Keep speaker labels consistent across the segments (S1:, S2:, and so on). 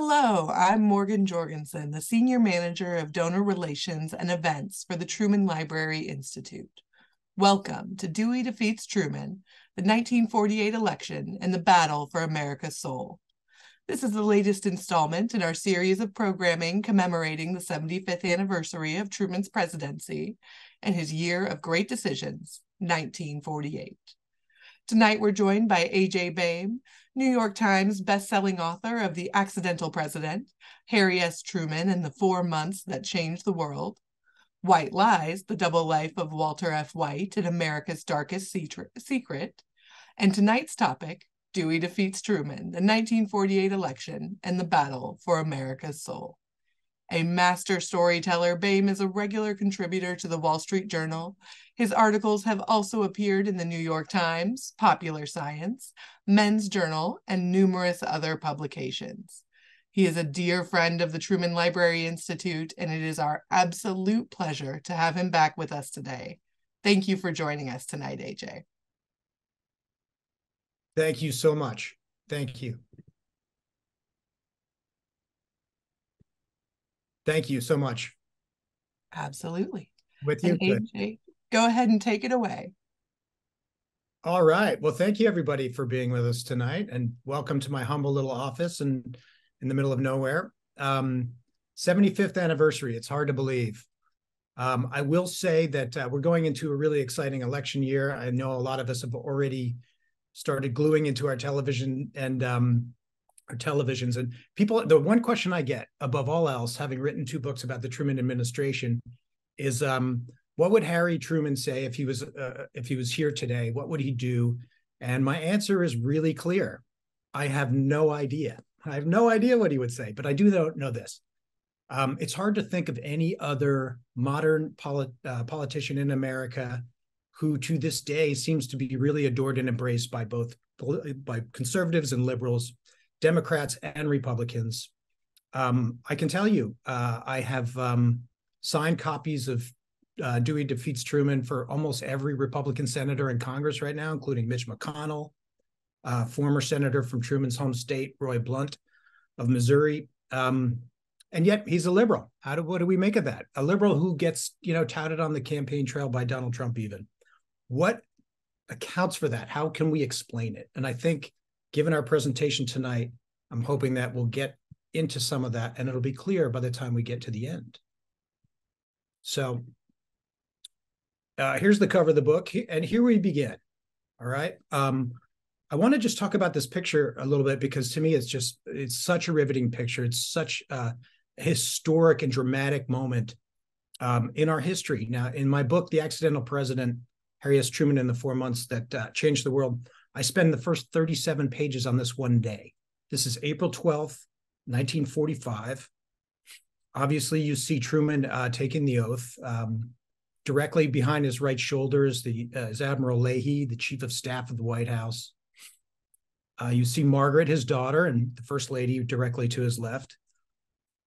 S1: Hello, I'm Morgan Jorgensen, the Senior Manager of Donor Relations and Events for the Truman Library Institute. Welcome to Dewey Defeats Truman, the 1948 election and the battle for America's soul. This is the latest installment in our series of programming commemorating the 75th anniversary of Truman's presidency and his year of great decisions, 1948. Tonight, we're joined by AJ Baime, New York Times bestselling author of The Accidental President, Harry S. Truman and the Four Months That Changed the World, White Lies, The Double Life of Walter F. White and America's Darkest Secret, and tonight's topic, Dewey Defeats Truman, the 1948 election and the battle for America's soul. A master storyteller, Baime is a regular contributor to the Wall Street Journal. His articles have also appeared in the New York Times, Popular Science, Men's Journal, and numerous other publications. He is a dear friend of the Truman Library Institute, and it is our absolute pleasure to have him back with us today. Thank you for joining us tonight, AJ.
S2: Thank you so much. Thank you. Thank you so much.
S1: Absolutely.
S2: With you.
S1: AJ, go ahead and take it away.
S2: All right. Well, thank you everybody for being with us tonight and welcome to my humble little office and in the middle of nowhere. Um, 75th anniversary. It's hard to believe. Um, I will say that uh, we're going into a really exciting election year. I know a lot of us have already started gluing into our television and um, or televisions. And people, the one question I get above all else, having written two books about the Truman administration, is um, what would Harry Truman say if he was uh, if he was here today? What would he do? And my answer is really clear. I have no idea. I have no idea what he would say, but I do know, this. Um, it's hard to think of any other modern polit- uh, politician in America who, to this day, seems to be really adored and embraced by both by conservatives and liberals Democrats and Republicans. Um, I can tell you, uh, I have um, signed copies of uh, Dewey Defeats Truman for almost every Republican senator in Congress right now, including Mitch McConnell, uh, former senator from Truman's home state, Roy Blunt of Missouri. Um, and yet he's a liberal. How do what do we make of that? A liberal who gets you know touted on the campaign trail by Donald Trump, even. What accounts for that? How can we explain it? And I think given our presentation tonight, I'm hoping that we'll get into some of that and it'll be clear by the time we get to the end. So uh, here's the cover of the book, and here we begin. All right. Um, I want to just talk about this picture a little bit because to me it's just it's such a riveting picture. It's such a historic and dramatic moment um, in our history. Now, in my book, The Accidental President, Harry S. Truman in the Four Months That uh, Changed the World, I spend the first 37 pages on this one day. This is April 12th, 1945. Obviously, you see Truman uh, taking the oath. Um, directly behind his right shoulder is, the, uh, is Admiral Leahy, the chief of staff of the White House. Uh, you see Margaret, his daughter, and the first lady directly to his left.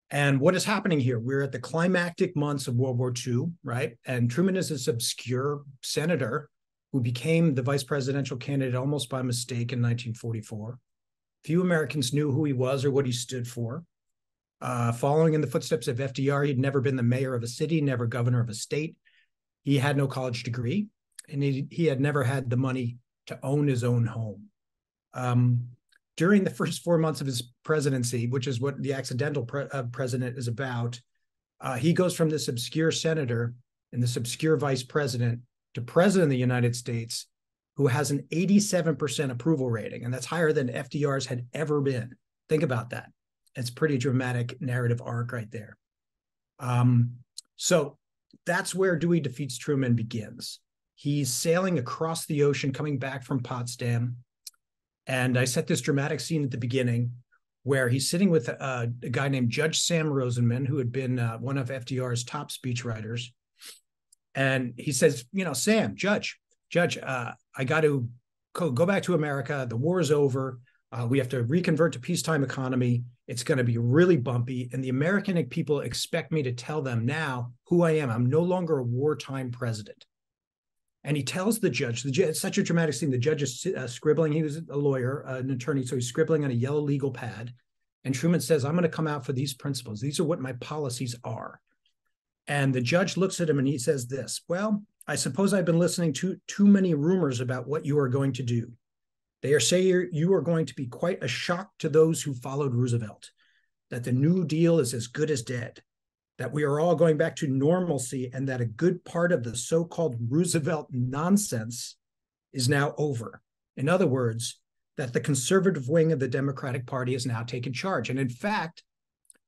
S2: And what is happening here? We're at the climactic months of World War II, right? And Truman is this obscure senator who became the vice presidential candidate almost by mistake in 1944. Few Americans knew who he was or what he stood for. Uh, following in the footsteps of FDR, he'd never been the mayor of a city, never governor of a state. He had no college degree, and he, he had never had the money to own his own home. Um, during the first four months of his presidency, which is what the accidental pre- uh, president is about, uh, he goes from this obscure senator and this obscure vice president to president of the United States, who has an 87% approval rating, and that's higher than FDR's had ever been. Think about that. It's pretty dramatic narrative arc right there. Um, so that's where Dewey defeats Truman begins. He's sailing across the ocean, coming back from Potsdam. And I set this dramatic scene at the beginning where he's sitting with a, a guy named Judge Sam Rosenman, who had been uh, one of FDR's top speechwriters and he says, you know, Sam, Judge, Judge, uh, I got to go, go back to America. The war is over. Uh, we have to reconvert to peacetime economy. It's going to be really bumpy, and the American people expect me to tell them now who I am. I'm no longer a wartime president. And he tells the judge, the judge, it's such a dramatic scene. The judge is uh, scribbling. He was a lawyer, uh, an attorney, so he's scribbling on a yellow legal pad. And Truman says, I'm going to come out for these principles. These are what my policies are. And the judge looks at him and he says this Well, I suppose I've been listening to too many rumors about what you are going to do. They are saying you are going to be quite a shock to those who followed Roosevelt, that the New Deal is as good as dead, that we are all going back to normalcy, and that a good part of the so called Roosevelt nonsense is now over. In other words, that the conservative wing of the Democratic Party has now taken charge. And in fact,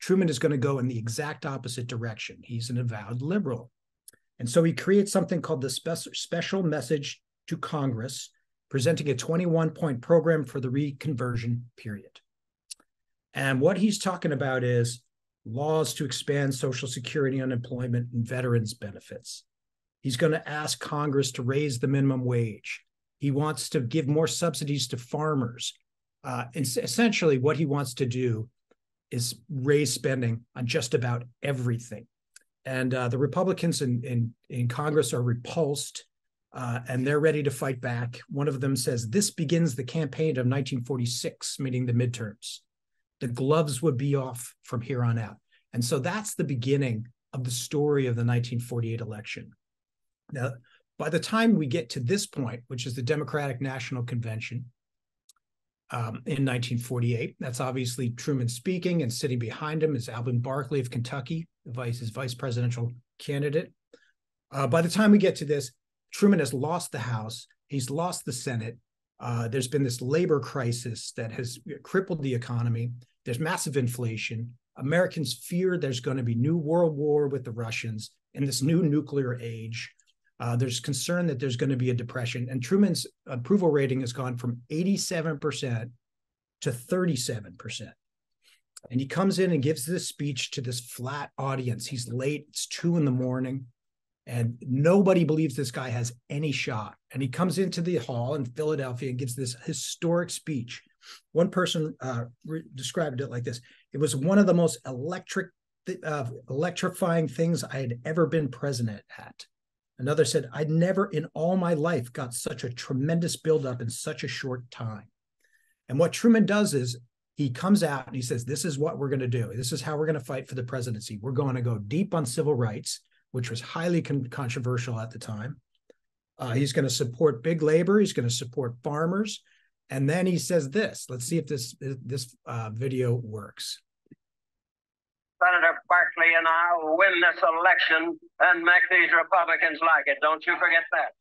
S2: Truman is going to go in the exact opposite direction. He's an avowed liberal. And so he creates something called the spe- Special Message to Congress, presenting a 21 point program for the reconversion period. And what he's talking about is laws to expand Social Security, unemployment, and veterans benefits. He's going to ask Congress to raise the minimum wage. He wants to give more subsidies to farmers. Uh, and essentially, what he wants to do is raise spending on just about everything. And uh, the Republicans in, in, in Congress are repulsed uh, and they're ready to fight back. One of them says, This begins the campaign of 1946, meaning the midterms. The gloves would be off from here on out. And so that's the beginning of the story of the 1948 election. Now, by the time we get to this point, which is the Democratic National Convention um, in 1948, that's obviously Truman speaking, and sitting behind him is Alben Barkley of Kentucky, vice his vice presidential candidate. Uh, by the time we get to this, Truman has lost the House, he's lost the Senate. Uh, there's been this labor crisis that has crippled the economy. There's massive inflation. Americans fear there's going to be new world war with the Russians in this new nuclear age. Uh, there's concern that there's going to be a depression, and Truman's approval rating has gone from 87% to 37%. And he comes in and gives this speech to this flat audience. He's late, it's two in the morning, and nobody believes this guy has any shot. And he comes into the hall in Philadelphia and gives this historic speech. One person uh, re- described it like this it was one of the most electric, uh, electrifying things I had ever been present at. Another said, I never in all my life got such a tremendous buildup in such a short time. And what Truman does is he comes out and he says, This is what we're going to do. This is how we're going to fight for the presidency. We're going to go deep on civil rights, which was highly con- controversial at the time. Uh, he's going to support big labor. He's going to support farmers. And then he says this. Let's see if this this uh, video works.
S3: Senator Barkley and I will win this election and make these Republicans like it. Don't you forget that.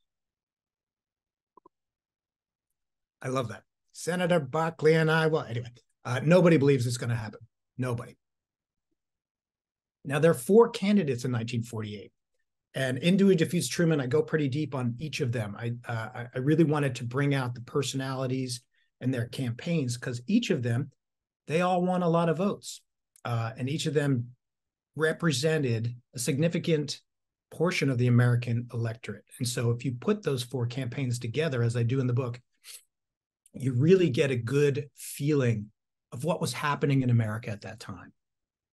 S2: I love that. Senator Barkley and I, well, anyway, uh, nobody believes it's going to happen. Nobody. Now, there are four candidates in 1948. And in Dewey Defeats Truman, I go pretty deep on each of them. I, uh, I really wanted to bring out the personalities and their campaigns because each of them, they all won a lot of votes uh, and each of them represented a significant portion of the American electorate. And so, if you put those four campaigns together, as I do in the book, you really get a good feeling of what was happening in America at that time.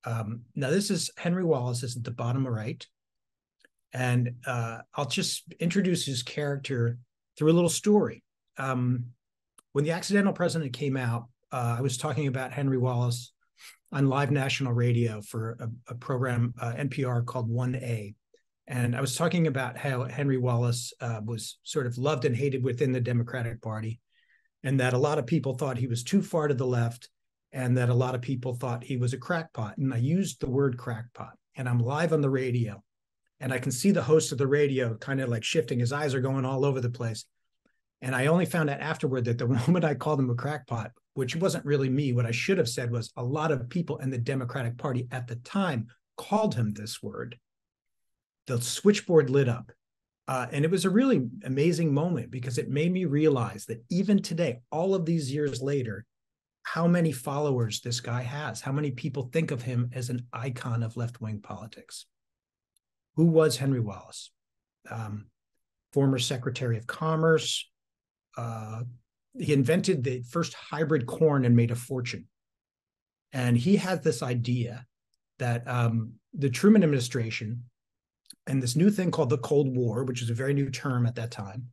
S2: Um, now, this is Henry Wallace, is at the bottom right. And uh, I'll just introduce his character through a little story. Um, when The Accidental President came out, uh, I was talking about Henry Wallace on live national radio for a, a program uh, NPR called 1A. And I was talking about how Henry Wallace uh, was sort of loved and hated within the Democratic Party, and that a lot of people thought he was too far to the left, and that a lot of people thought he was a crackpot. And I used the word crackpot, and I'm live on the radio, and I can see the host of the radio kind of like shifting. His eyes are going all over the place. And I only found out afterward that the moment I called him a crackpot which wasn't really me. What I should have said was a lot of people in the Democratic Party at the time called him this word. The switchboard lit up. Uh, and it was a really amazing moment because it made me realize that even today, all of these years later, how many followers this guy has, how many people think of him as an icon of left wing politics. Who was Henry Wallace? Um, former Secretary of Commerce, uh, he invented the first hybrid corn and made a fortune. And he had this idea that um, the Truman administration and this new thing called the Cold War, which is a very new term at that time,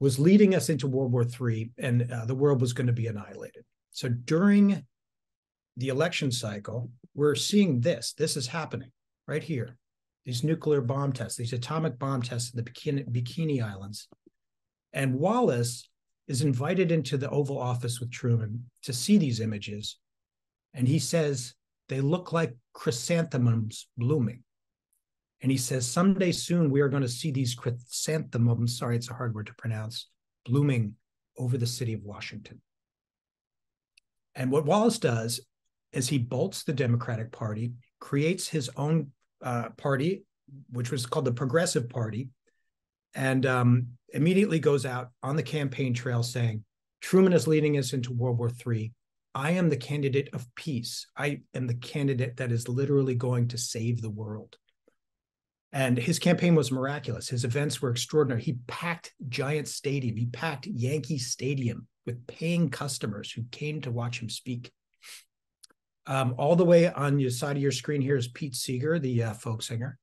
S2: was leading us into World War III, and uh, the world was going to be annihilated. So during the election cycle, we're seeing this. This is happening right here. These nuclear bomb tests, these atomic bomb tests in the Bikini, Bikini Islands. And Wallace is invited into the Oval Office with Truman to see these images. And he says, they look like chrysanthemums blooming. And he says, someday soon we are going to see these chrysanthemums, sorry, it's a hard word to pronounce, blooming over the city of Washington. And what Wallace does is he bolts the Democratic Party, creates his own uh, party, which was called the Progressive Party, and um, immediately goes out on the campaign trail saying, Truman is leading us into World War III. I am the candidate of peace. I am the candidate that is literally going to save the world. And his campaign was miraculous. His events were extraordinary. He packed Giant Stadium. He packed Yankee Stadium with paying customers who came to watch him speak. Um, all the way on your side of your screen here is Pete Seeger, the uh, folk singer.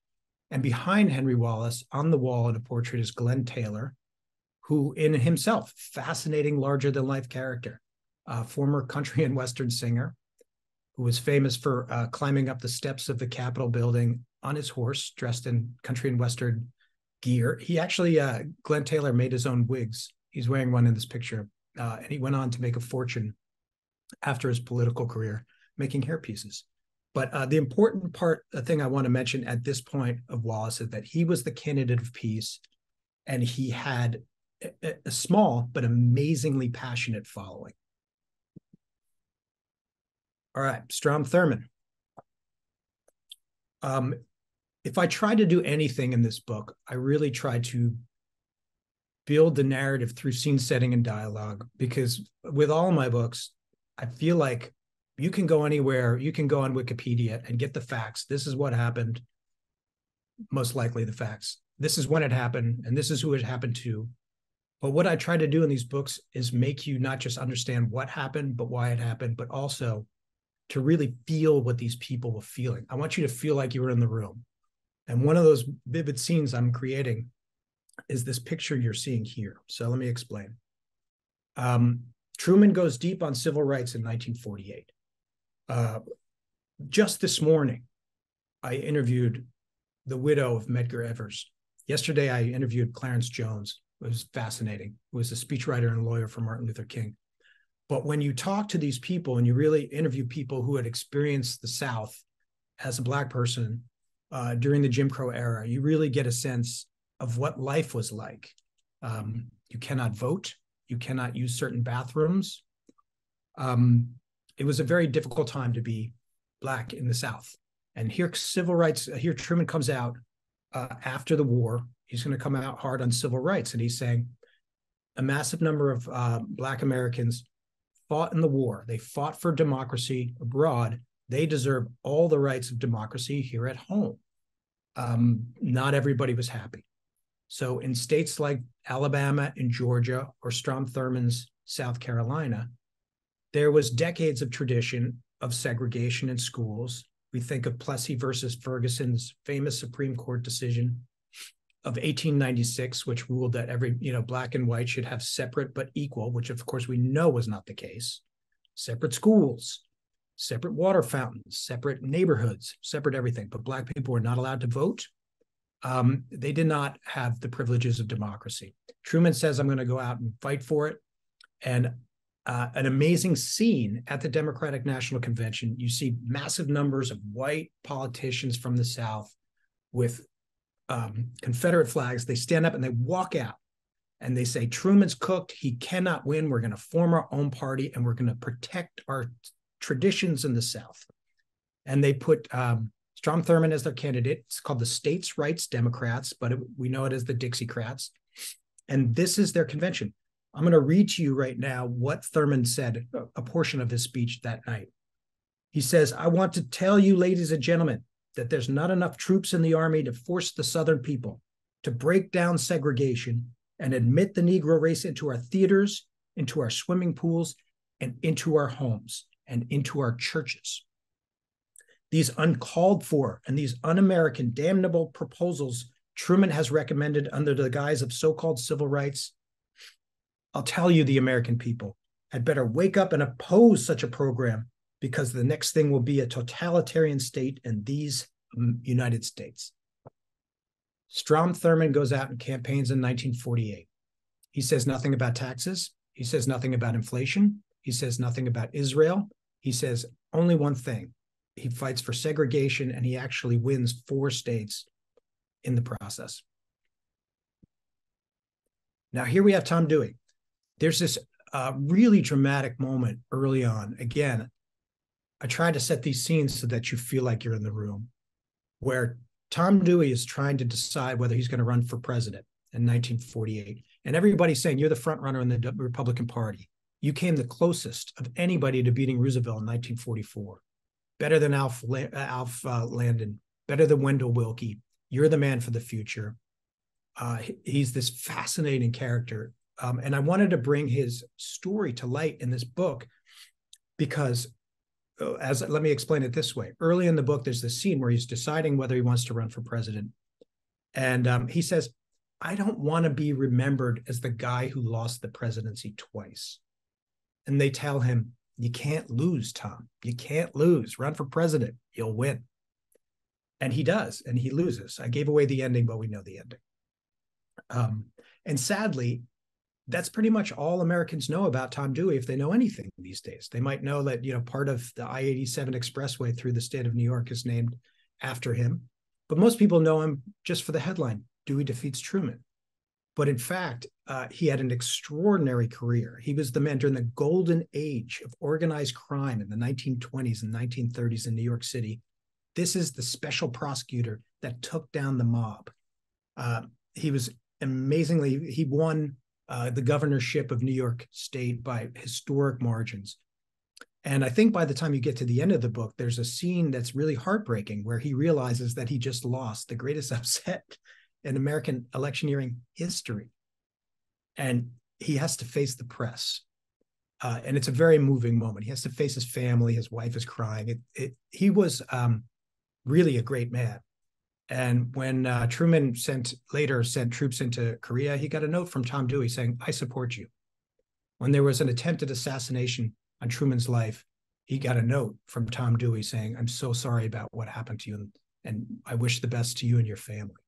S2: And behind Henry Wallace on the wall in a portrait is Glen Taylor, who in himself, fascinating, larger than life character, uh, former country and Western singer, who was famous for uh, climbing up the steps of the Capitol building on his horse, dressed in country and Western gear. He actually, uh, Glen Taylor made his own wigs. He's wearing one in this picture. Uh, and he went on to make a fortune after his political career making hairpieces. But uh, the important part, the thing I want to mention at this point of Wallace is that he was the candidate of peace, and he had a, a small but amazingly passionate following. All right, Strom Thurmond. Um, if I try to do anything in this book, I really try to build the narrative through scene setting and dialogue because with all my books, I feel like you can go anywhere. You can go on wikipedia and get the facts. This is what happened. Most likely the facts. This is when it happened and this is who it happened to. But what i try to do in these books is make you not just understand what happened but why it happened but also to really feel what these people were feeling. I want you to feel like you were in the room. And one of those vivid scenes i'm creating is this picture you're seeing here. So let me explain. Um, truman goes deep on civil rights in 1948 uh, just this morning, I interviewed the widow of Medgar Evers. Yesterday, I interviewed Clarence Jones. It was fascinating. It was a speechwriter and lawyer for Martin Luther King. But when you talk to these people and you really interview people who had experienced the South as a Black person uh, during the Jim Crow era, you really get a sense of what life was like. Um, you cannot vote, you cannot use certain bathrooms. Um, it was a very difficult time to be black in the South. And here, civil rights. Here, Truman comes out uh, after the war. He's going to come out hard on civil rights, and he's saying a massive number of uh, black Americans fought in the war. They fought for democracy abroad. They deserve all the rights of democracy here at home. Um, not everybody was happy. So, in states like Alabama and Georgia or Strom Thurmond's South Carolina, there was decades of tradition of segregation in schools. We think of Plessy versus Ferguson's famous Supreme Court decision of 1896, which ruled that every, you know, black and white should have separate but equal, which of course we know was not the case. Separate schools, separate water fountains, separate neighborhoods, separate everything. But black people were not allowed to vote. Um, they did not have the privileges of democracy. Truman says, I'm going to go out and fight for it. And uh, an amazing scene at the Democratic National Convention. You see massive numbers of white politicians from the South with um, Confederate flags. They stand up and they walk out and they say, Truman's cooked. He cannot win. We're going to form our own party and we're going to protect our traditions in the South. And they put um, Strom Thurmond as their candidate. It's called the States' Rights Democrats, but it, we know it as the Dixiecrats. And this is their convention. I'm going to read to you right now what Thurmond said, a portion of his speech that night. He says, I want to tell you, ladies and gentlemen, that there's not enough troops in the army to force the Southern people to break down segregation and admit the Negro race into our theaters, into our swimming pools, and into our homes and into our churches. These uncalled for and these un American damnable proposals Truman has recommended under the guise of so called civil rights I'll tell you, the American people had better wake up and oppose such a program because the next thing will be a totalitarian state in these um, United States. Strom Thurmond goes out and campaigns in 1948. He says nothing about taxes. He says nothing about inflation. He says nothing about Israel. He says only one thing. He fights for segregation and he actually wins four states in the process. Now, here we have Tom Dewey. There's this uh, really dramatic moment early on. Again, I try to set these scenes so that you feel like you're in the room where Tom Dewey is trying to decide whether he's going to run for president in 1948. And everybody's saying you're the front runner in the Republican Party. You came the closest of anybody to beating Roosevelt in 1944. Better than Alf, Alf uh, Landon, better than Wendell Willkie. You're the man for the future. Uh, he's this fascinating character. Um, and I wanted to bring his story to light in this book because uh, as let me explain it this way. Early in the book there's this scene where he's deciding whether he wants to run for president. And um, he says i don't want to be remembered as the guy who lost the presidency twice. And they tell him you can't lose tom. You can't lose. Run for president. You'll win. And he does and he loses. I gave away the ending but we know the ending. Um, and sadly that's pretty much all Americans know about Tom Dewey if they know anything these days. They might know that, you know, part of the I-87 expressway through the state of New York is named after him. But most people know him just for the headline, Dewey defeats Truman. But in fact, uh, he had an extraordinary career. He was the man during the golden age of organized crime in the 1920s and 1930s in New York City. This is the special prosecutor that took down the mob. Uh, he was amazingly, he won uh, the governorship of New York State by historic margins. And I think by the time you get to the end of the book, there's a scene that's really heartbreaking where he realizes that he just lost the greatest upset in American electioneering history. And he has to face the press. Uh, and it's a very moving moment. He has to face his family. His wife is crying. It, it, he was um, really a great man. And when uh, Truman sent later sent troops into Korea, he got a note from Tom Dewey saying, "I support you." When there was an attempted assassination on Truman's life, he got a note from Tom Dewey saying, "I'm so sorry about what happened to you, and, and I wish the best to you and your family."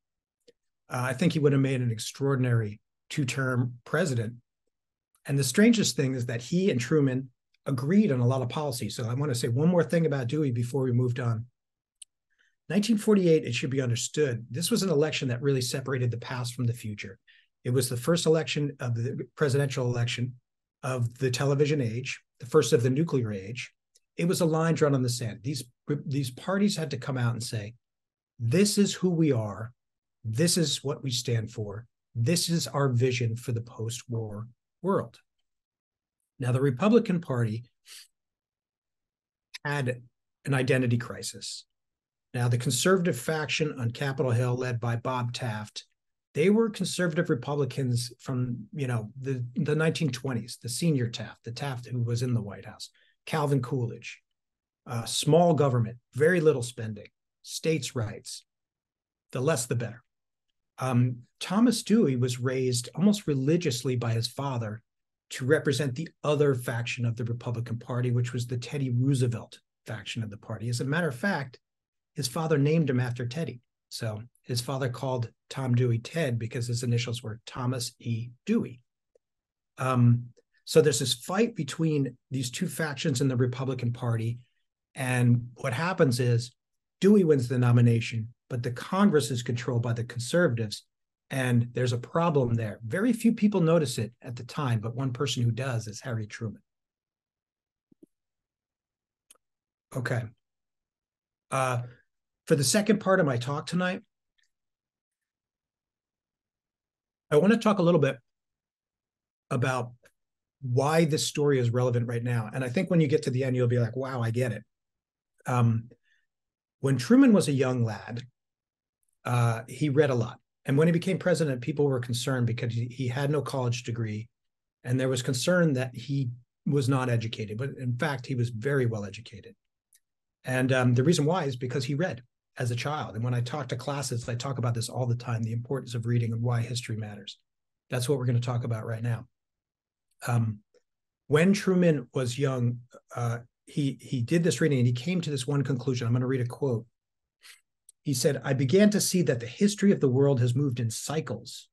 S2: Uh, I think he would have made an extraordinary two-term president. And the strangest thing is that he and Truman agreed on a lot of policies. So I want to say one more thing about Dewey before we moved on. 1948, it should be understood, this was an election that really separated the past from the future. It was the first election of the presidential election of the television age, the first of the nuclear age. It was a line drawn on the sand. These, these parties had to come out and say, this is who we are. This is what we stand for. This is our vision for the post war world. Now, the Republican Party had an identity crisis. Now, the conservative faction on Capitol Hill, led by Bob Taft, they were conservative Republicans from you know the the 1920s, the senior Taft, the Taft who was in the White House, Calvin Coolidge, uh, small government, very little spending, states' rights, the less the better. Um, Thomas Dewey was raised almost religiously by his father to represent the other faction of the Republican Party, which was the Teddy Roosevelt faction of the party. As a matter of fact, his father named him after Teddy. So his father called Tom Dewey Ted because his initials were Thomas E. Dewey. Um, so there's this fight between these two factions in the Republican Party. And what happens is Dewey wins the nomination, but the Congress is controlled by the conservatives. And there's a problem there. Very few people notice it at the time, but one person who does is Harry Truman. Okay. Uh, for the second part of my talk tonight, I want to talk a little bit about why this story is relevant right now. And I think when you get to the end, you'll be like, wow, I get it. Um, when Truman was a young lad, uh, he read a lot. And when he became president, people were concerned because he, had no college degree. And there was concern that he was not educated. But in fact, he was very well educated. And um, the reason why is because he read as a child. And when I talk to classes, I talk about this all the time the importance of reading and why history matters. That's what we're going to talk about right now. Um, when Truman was young, uh, he he did this reading and he came to this one conclusion. I'm going to read a quote. He said, "I began to see that the history of the world has moved in cycles,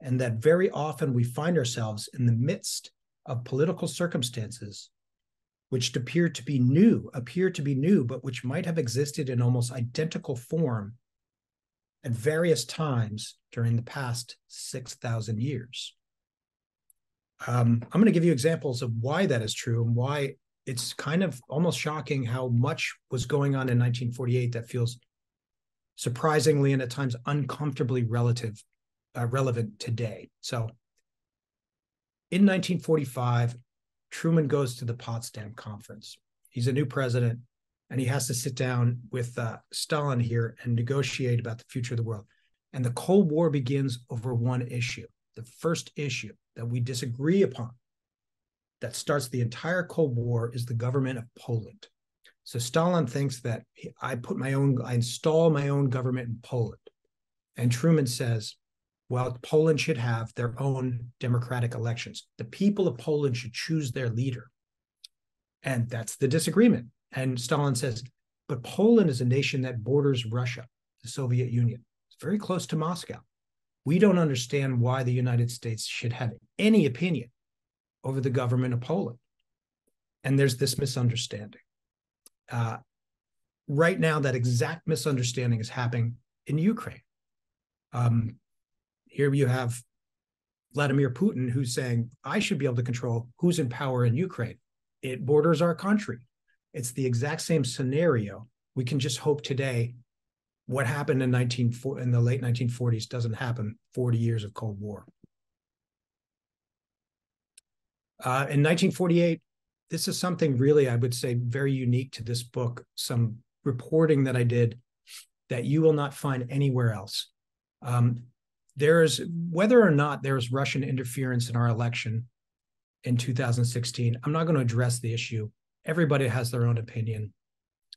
S2: and that very often we find ourselves in the midst of political circumstances which appear to be new, appear to be new, but which might have existed in almost identical form at various times during the past 6,000 years. Um, I'm going to give you examples of why that is true and why it's kind of almost shocking how much was going on in 1948 that feels surprisingly and at times uncomfortably relative uh, relevant today. So in 1945, Truman goes to the Potsdam Conference. He's a new president, and he has to sit down with uh, Stalin here and negotiate about the future of the world. And the Cold War begins over one issue. The first issue that we disagree upon that starts the entire Cold War is the government of Poland. So Stalin thinks that I put my own, I install my own government in Poland. And Truman says, well, Poland should have their own democratic elections. The people of Poland should choose their leader. And that's the disagreement. And Stalin says, but Poland is a nation that borders Russia, the Soviet Union. It's very close to Moscow. We don't understand why the United States should have any opinion over the government of Poland. And there's this misunderstanding. Uh, right now, that exact misunderstanding is happening in Ukraine. Um, here you have Vladimir Putin who's saying, I should be able to control who's in power in Ukraine. It borders our country. It's the exact same scenario. We can just hope today what happened in 19 in the late 1940s doesn't happen 40 years of Cold War. Uh, in 1948, this is something really, I would say, very unique to this book. Some reporting that I did that you will not find anywhere else. Um, there's whether or not there's Russian interference in our election in 2016. I'm not going to address the issue. Everybody has their own opinion.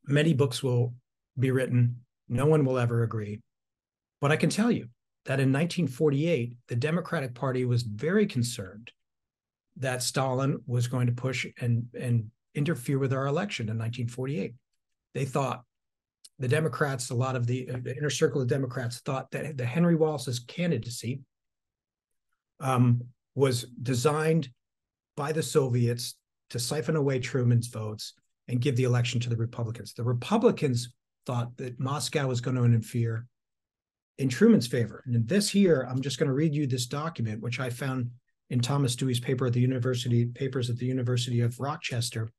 S2: Many books will be written. No one will ever agree. But I can tell you that in 1948, the Democratic Party was very concerned that Stalin was going to push and, and interfere with our election in 1948. They thought the Democrats, a lot of the, uh, the inner circle of Democrats thought that the Henry Wallace's candidacy um, was designed by the Soviets to siphon away Truman's votes and give the election to the Republicans. The Republicans thought that Moscow was going to interfere in Truman's favor. And this here, I'm just going to read you this document, which I found in Thomas Dewey's paper at the university, papers at the University of Rochester.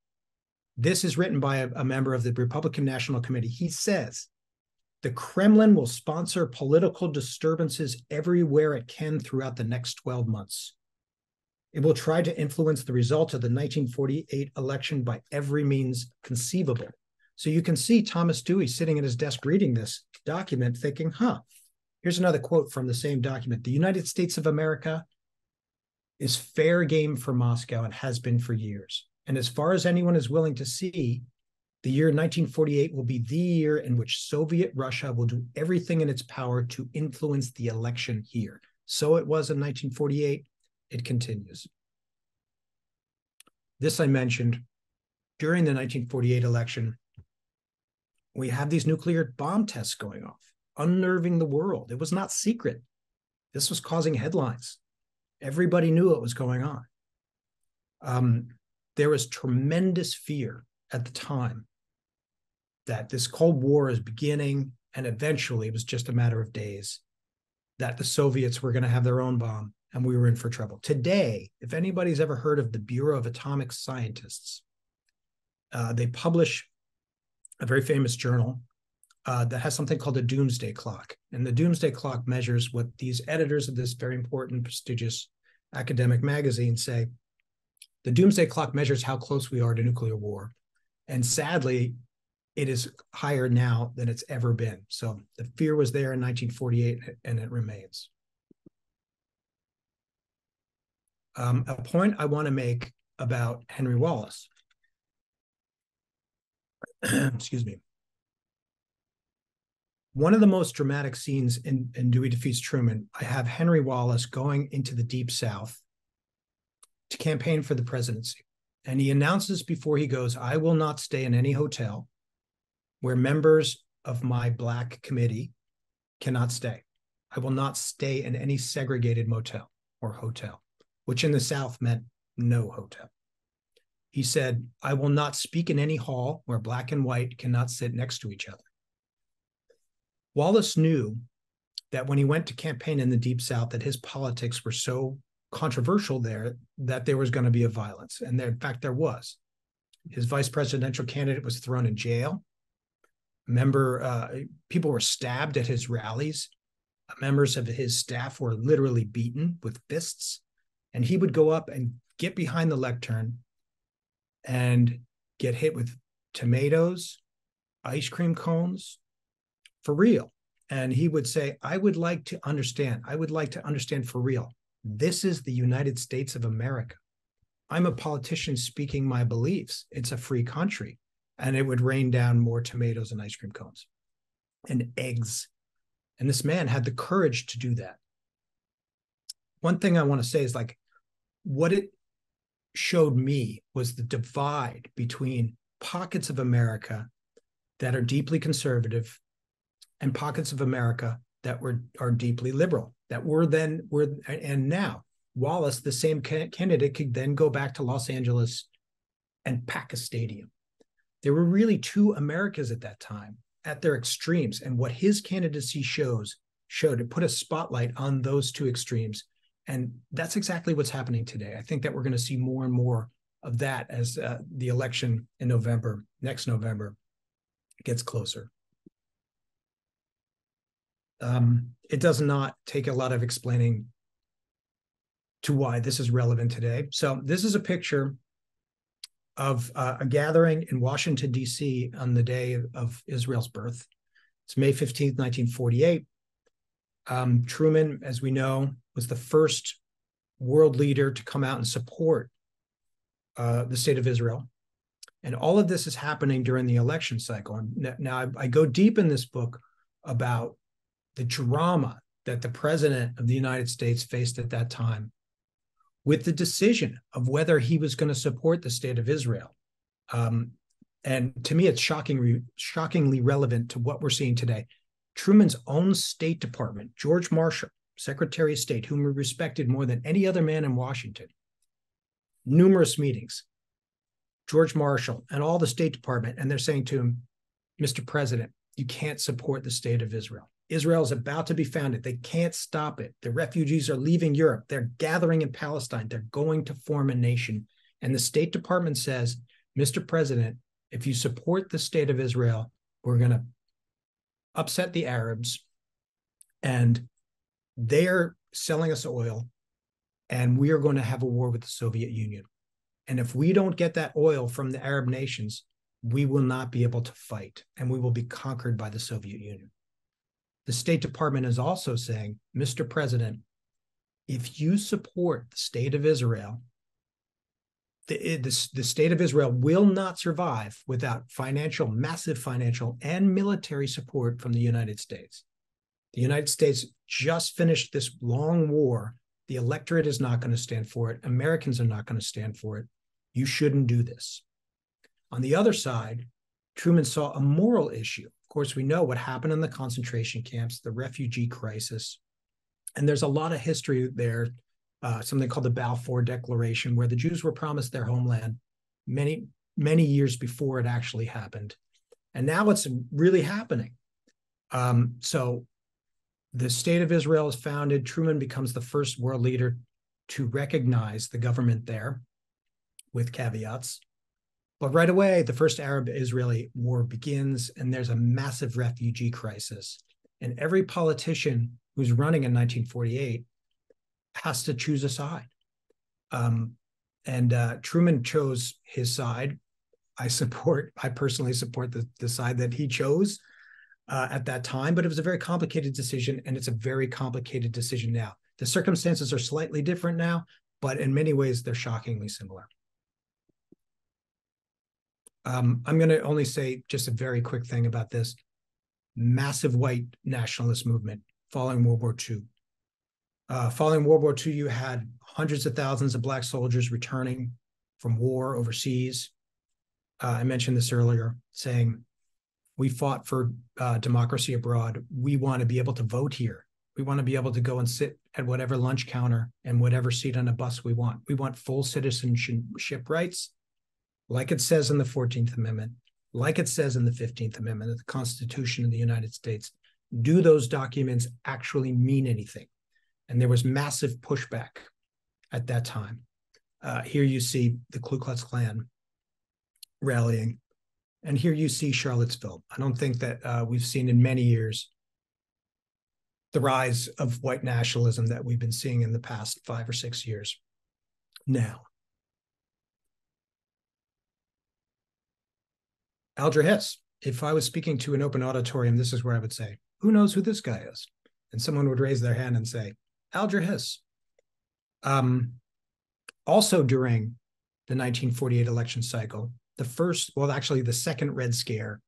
S2: This is written by a, a member of the Republican National Committee. He says, the Kremlin will sponsor political disturbances everywhere it can throughout the next 12 months. It will try to influence the result of the 1948 election by every means conceivable. So you can see Thomas Dewey sitting at his desk reading this document, thinking, huh, here's another quote from the same document. The United States of America is fair game for Moscow and has been for years. And as far as anyone is willing to see, the year 1948 will be the year in which Soviet Russia will do everything in its power to influence the election here. So it was in 1948 it continues. This I mentioned during the 1948 election. We have these nuclear bomb tests going off, unnerving the world. It was not secret. This was causing headlines. Everybody knew what was going on. Um, there was tremendous fear at the time that this Cold War is beginning, and eventually it was just a matter of days that the Soviets were going to have their own bomb and we were in for trouble. Today, if anybody's ever heard of the Bureau of Atomic Scientists, uh, they publish a very famous journal uh, that has something called a Doomsday Clock. And the Doomsday Clock measures what these editors of this very important, prestigious academic magazine say. The Doomsday Clock measures how close we are to nuclear war. And sadly, it is higher now than it's ever been. So the fear was there in 1948 and it remains. um, a point I want to make about Henry Wallace. Excuse me. One of the most dramatic scenes in, in Dewey Defeats Truman, I have Henry Wallace going into the Deep South to campaign for the presidency. And he announces before he goes, I will not stay in any hotel where members of my Black committee cannot stay. I will not stay in any segregated motel or hotel, which in the South meant no hotel. He said, I will not speak in any hall where black and white cannot sit next to each other. Wallace knew that when he went to campaign in the Deep South, that his politics were so controversial there that there was going to be a violence. And there, in fact, there was. His vice presidential candidate was thrown in jail. Member, uh, people were stabbed at his rallies. Members of his staff were literally beaten with fists. And he would go up and get behind the lectern and get hit with tomatoes, ice cream cones, for real. And he would say, I would like to understand. I would like to understand for real. This is the United States of America. I'm a politician speaking my beliefs. It's a free country. And it would rain down more tomatoes and ice cream cones and eggs. And this man had the courage to do that. One thing I want to say is like what it showed me was the divide between pockets of America that are deeply conservative and pockets of America that were are deeply liberal that were then were and now Wallace, the same candidate, could then go back to Los Angeles and pack a stadium. There were really two Americas at that time at their extremes, and what his candidacy shows showed it put a spotlight on those two extremes, and that's exactly what's happening today. I think that we're going to see more and more of that as uh, the election in November, next November, gets closer um, it does not take a lot of explaining to why this is relevant today. So this is a picture of uh, a gathering in Washington, D.C. on the day of Israel's birth. It's May 15th, 1948. Um, Truman, as we know, was the first world leader to come out and support uh, the state of Israel. And all of this is happening during the election cycle. And now I, I go deep in this book about the drama that the president of the United States faced at that time with the decision of whether he was going to support the state of Israel. Um, and to me, it's shockingly, shockingly relevant to what we're seeing today. Truman's own State Department, George Marshall, Secretary of State, whom we respected more than any other man in Washington, numerous meetings, George Marshall and all the State Department, and they're saying to him, Mr. President, you can't support the state of Israel. Israel is about to be founded. They can't stop it. The refugees are leaving Europe. They're gathering in Palestine. They're going to form a nation. And the State Department says, Mr. President, if you support the state of Israel, we're going to upset the Arabs and they're selling us oil and we are going to have a war with the Soviet Union. And if we don't get that oil from the Arab nations, we will not be able to fight and we will be conquered by the Soviet Union. The State Department is also saying, Mr. President, if you support the state of Israel, the, eh, the, the, state of Israel will not survive without financial, massive financial and military support from the United States. The United States just finished this long war. The electorate is not going to stand for it. Americans are not going to stand for it. You shouldn't do this. On the other side, Truman saw a moral issue course, we know what happened in the concentration camps, the refugee crisis. And there's a lot of history there, uh, something called the Balfour Declaration, where the Jews were promised their homeland many, many years before it actually happened. And now it's really happening. Um, so the state of Israel is founded. Truman becomes the first world leader to recognize the government there with caveats. Right away, the first Arab Israeli war begins, and there's a massive refugee crisis. And every politician who's running in 1948 has to choose a side. Um, and uh, Truman chose his side. I support, I personally support the, the side that he chose uh, at that time, but it was a very complicated decision, and it's a very complicated decision now. The circumstances are slightly different now, but in many ways, they're shockingly similar. Um, I'm going to only say just a very quick thing about this massive white nationalist movement following World War II. Uh, following World War II, you had hundreds of thousands of Black soldiers returning from war overseas. Uh, I mentioned this earlier, saying we fought for uh, democracy abroad. We want to be able to vote here. We want to be able to go and sit at whatever lunch counter and whatever seat on a bus we want. We want full citizenship rights, like it says in the 14th Amendment, like it says in the 15th Amendment of the Constitution of the United States. Do those documents actually mean anything? And there was massive pushback at that time. Uh, here you see the Ku Klux Klan rallying, and here you see Charlottesville. I don't think that uh, we've seen in many years the rise of white nationalism that we've been seeing in the past five or six years now. Alger Hiss, if I was speaking to an open auditorium, this is where I would say, Who knows who this guy is? And someone would raise their hand and say, Alger Hiss. Um, also during the 1948 election cycle, the first, well, actually, the second Red Scare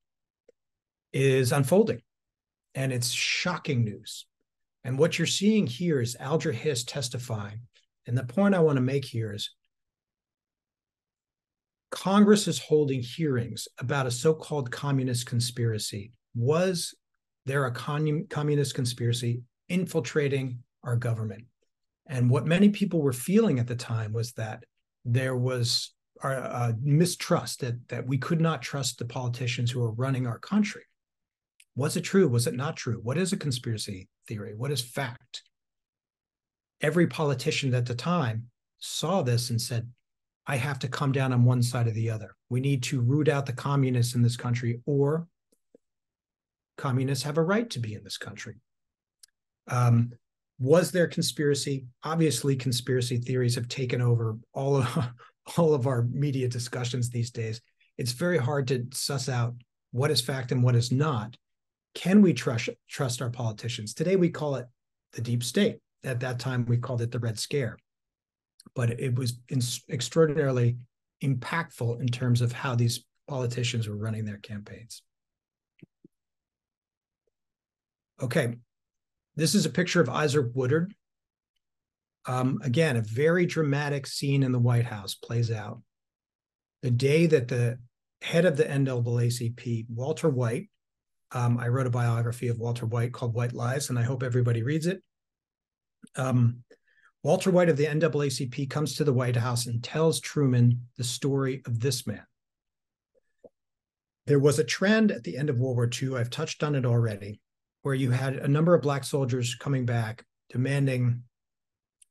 S2: is unfolding. And it's shocking news. And what you're seeing here is Alger Hiss testifying. And the point I want to make here is Congress is holding hearings about a so called communist conspiracy. Was there a communist conspiracy infiltrating our government? And what many people were feeling at the time was that there was a, a mistrust that, that we could not trust the politicians who are running our country. Was it true? Was it not true? What is a conspiracy theory? What is fact? Every politician at the time saw this and said, I have to come down on one side or the other. We need to root out the communists in this country, or communists have a right to be in this country. Um, was there conspiracy? Obviously, conspiracy theories have taken over all of all of our media discussions these days. It's very hard to suss out what is fact and what is not. Can we trust trust our politicians? Today we call it the deep state. At that time, we called it the Red Scare. But it was extraordinarily impactful in terms of how these politicians were running their campaigns. Okay, this is a picture of Isaac Woodard. Um, again, a very dramatic scene in the White House plays out. The day that the head of the NAACP, Walter White, um, I wrote a biography of Walter White called White Lies, and I hope everybody reads it. Um, Walter White of the NAACP comes to the White House and tells Truman the story of this man. There was a trend at the end of World War II, I've touched on it already, where you had a number of black soldiers coming back demanding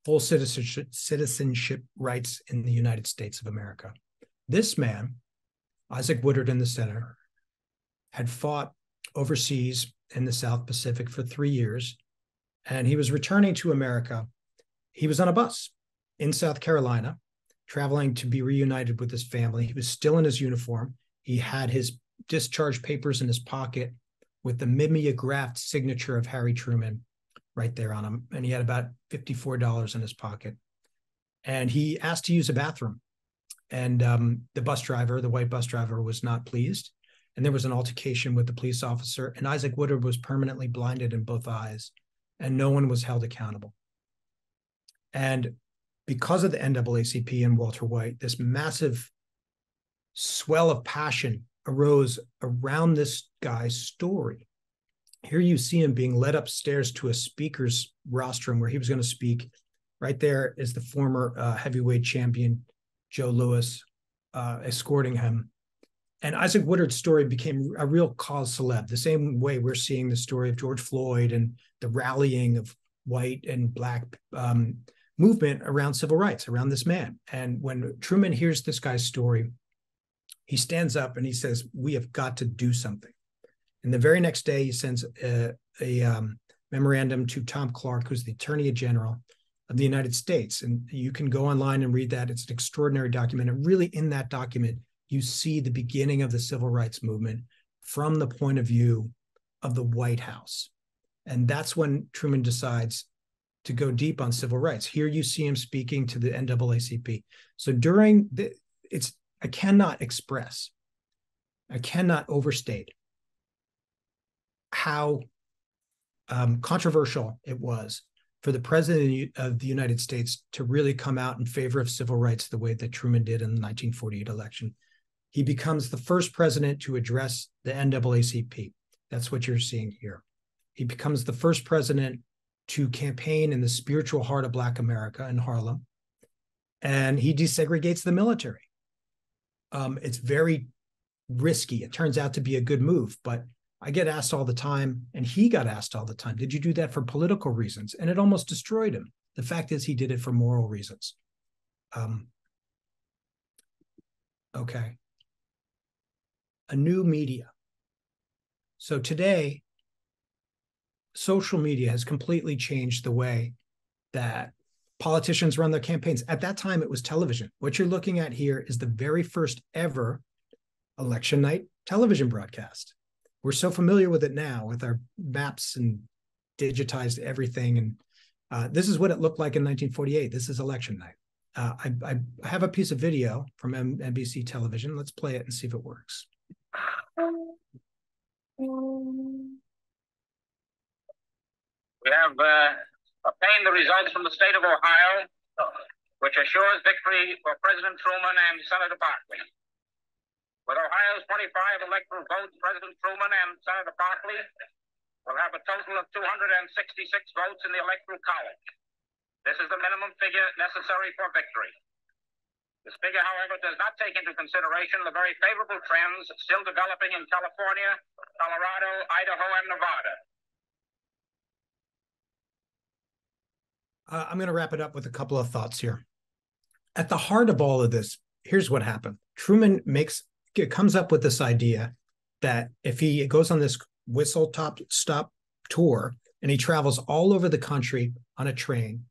S2: full citizenship, citizenship rights in the United States of America. This man, Isaac Woodard in the center, had fought overseas in the South Pacific for three years, and he was returning to America. He was on a bus in South Carolina, traveling to be reunited with his family. He was still in his uniform. He had his discharge papers in his pocket with the mimeographed signature of Harry Truman right there on him. And he had about $54 in his pocket. And he asked to use a bathroom. And um, the bus driver, the white bus driver, was not pleased. And there was an altercation with the police officer. And Isaac Woodard was permanently blinded in both eyes. And no one was held accountable. And because of the NAACP and Walter White, this massive swell of passion arose around this guy's story. Here you see him being led upstairs to a speaker's rostrum where he was going to speak. Right there is the former uh, heavyweight champion, Joe Louis, uh, escorting him. And Isaac Woodard's story became a real cause celeb, the same way we're seeing the story of George Floyd and the rallying of white and black um, movement around civil rights, around this man. And when Truman hears this guy's story, he stands up and he says, We have got to do something. And the very next day, he sends a, a um, memorandum to Tom Clark, who's the Attorney General of the United States. And you can go online and read that. It's an extraordinary document. And really, in that document, you see the beginning of the civil rights movement from the point of view of the White House. And that's when Truman decides to go deep on civil rights. Here you see him speaking to the NAACP. So during the, it's I cannot express, I cannot overstate how um, controversial it was for the president of the United States to really come out in favor of civil rights the way that Truman did in the 1948 election. He becomes the first president to address the NAACP. That's what you're seeing here. He becomes the first president to campaign in the spiritual heart of Black America in Harlem. And he desegregates the military. Um, it's very risky. It turns out to be a good move, but I get asked all the time, and he got asked all the time, did you do that for political reasons? And it almost destroyed him. The fact is, he did it for moral reasons. Um, okay. A new media. So today, social media has completely changed the way that politicians run their campaigns. At that time, it was television. What you're looking at here is the very first ever election night television broadcast. We're so familiar with it now with our maps and digitized everything. And uh, this is what it looked like in 1948. This is election night. Uh, I, I, have a piece of video from NBC television. Let's play it and see if it works.
S4: We have uh, obtained the results from the state of Ohio, which assures victory for President Truman and Senator Barkley. With Ohio's 25 electoral votes, President Truman and Senator Barkley will have a total of 266 votes in the Electoral College. This is the minimum figure necessary for victory. This figure, however, does not take into consideration the very favorable trends still developing in California, Colorado, Idaho, and Nevada.
S2: Uh, I'm going to wrap it up with a couple of thoughts here. At the heart of all of this, here's what happened. Truman makes comes up with this idea that if he goes on this whistle top stop tour and he travels all over the country on a train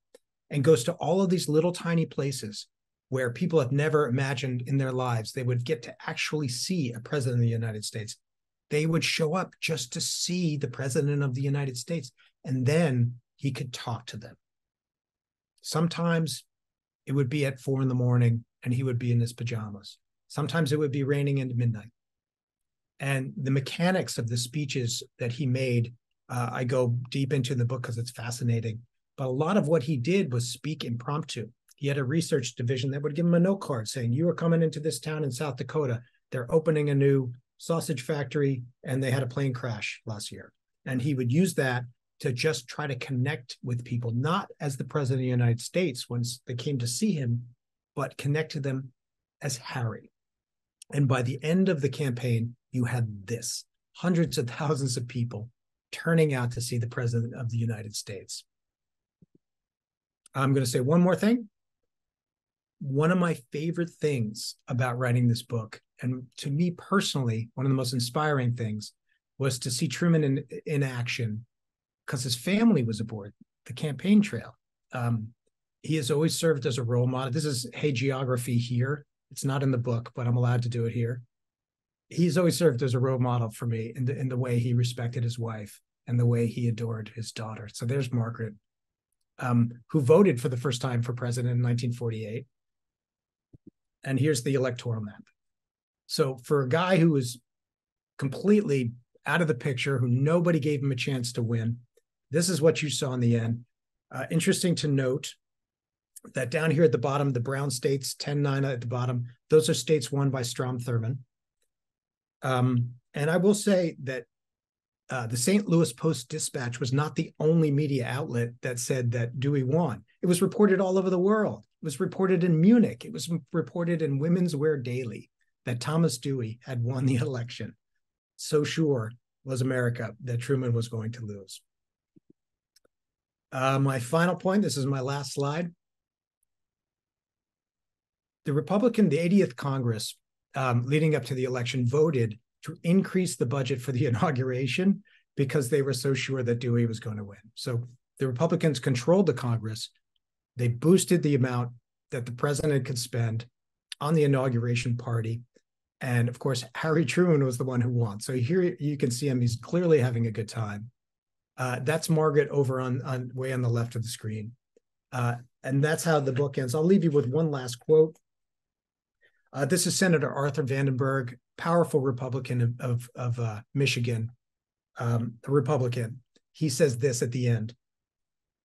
S2: and goes to all of these little tiny places where people have never imagined in their lives they would get to actually see a president of the United States. They would show up just to see the president of the United States and then he could talk to them. Sometimes it would be at four in the morning and he would be in his pajamas. Sometimes it would be raining into midnight. And the mechanics of the speeches that he made, uh, I go deep into in the book because it's fascinating. But a lot of what he did was speak impromptu. He had a research division that would give him a note card saying, You are coming into this town in South Dakota. They're opening a new sausage factory and they had a plane crash last year. And he would use that to just try to connect with people, not as the president of the United States once they came to see him, but connect to them as Harry. And by the end of the campaign, you had this hundreds of thousands of people turning out to see the president of the United States. I'm going to say one more thing. One of my favorite things about writing this book, and to me personally, one of the most inspiring things, was to see Truman in, in action because his family was aboard the campaign trail. Um, he has always served as a role model. This is hagiography here. It's not in the book, but I'm allowed to do it here. He's always served as a role model for me in the in the way he respected his wife and the way he adored his daughter. So there's Margaret, um, who voted for the first time for president in 1948. And here's the electoral map. So for a guy who was completely out of the picture, who nobody gave him a chance to win, this is what you saw in the end. Uh, interesting to note that down here at the bottom, the brown states, 10 9 at the bottom, those are states won by Strom Thurmond. Um, and I will say that uh, the St. Louis Post Dispatch was not the only media outlet that said that Dewey won. It was reported all over the world. It was reported in Munich. It was reported in Women's Wear Daily that Thomas Dewey had won the election. So sure was America that Truman was going to lose. Uh, my final point this is my last slide. The Republican, the 80th Congress, um, leading up to the election, voted to increase the budget for the inauguration because they were so sure that Dewey was going to win. So the Republicans controlled the Congress. They boosted the amount that the president could spend on the inauguration party. And of course, Harry Truman was the one who won. So here you can see him; he's clearly having a good time. Uh, that's Margaret over on, on way on the left of the screen. Uh, and that's how the book ends. I'll leave you with one last quote. Uh, this is Senator Arthur Vandenberg, powerful Republican of, of, of uh, Michigan, um, a Republican. He says this at the end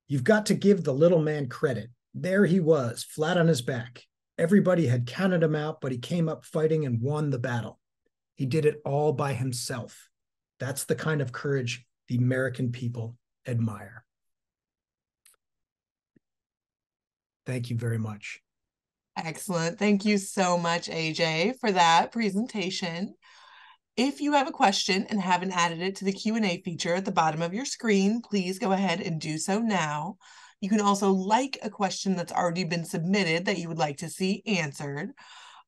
S2: You've got to give the little man credit. There he was, flat on his back. Everybody had counted him out, but he came up fighting and won the battle. He did it all by himself. That's the kind of courage the American people admire. Thank you very much.
S1: Excellent. Thank you so much, AJ, for that presentation. If you have a question and haven't added it to the Q&A feature at the bottom of your screen, please go ahead and do so now. You can also like a question that's already been submitted that you would like to see answered.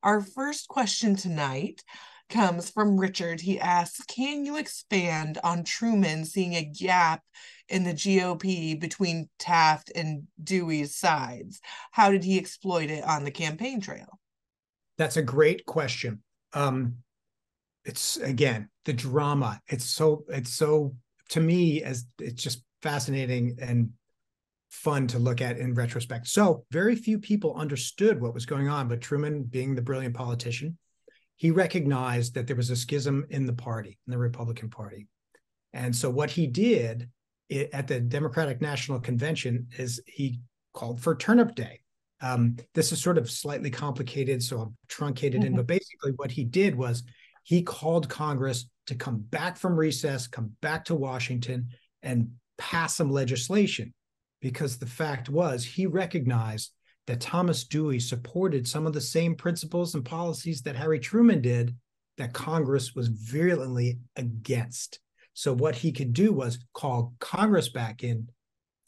S1: Our first question tonight comes from Richard. He asks, can you expand on Truman seeing a gap in the GOP between Taft and Dewey's sides? How did he exploit it on the campaign trail?
S2: That's a great question. Um, it's again the drama. It's so it's so to me as it's just fascinating and fun to look at in retrospect. So very few people understood what was going on, but Truman, being the brilliant politician, he recognized that there was a schism in the party, in the Republican Party. And so what he did at the Democratic National Convention is he called for turnip day. Um, this is sort of slightly complicated, so I'm truncated mm-hmm. in, but basically what he did was he called Congress to come back from recess, come back to Washington, and pass some legislation. Because the fact was, he recognized that Thomas Dewey supported some of the same principles and policies that Harry Truman did that Congress was virulently against. So what he could do was call Congress back in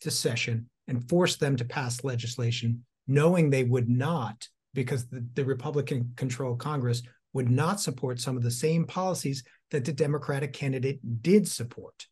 S2: to session and force them to pass legislation, knowing they would not, because the, the Republican controlled Congress would not support some of the same policies that the Democratic candidate did support.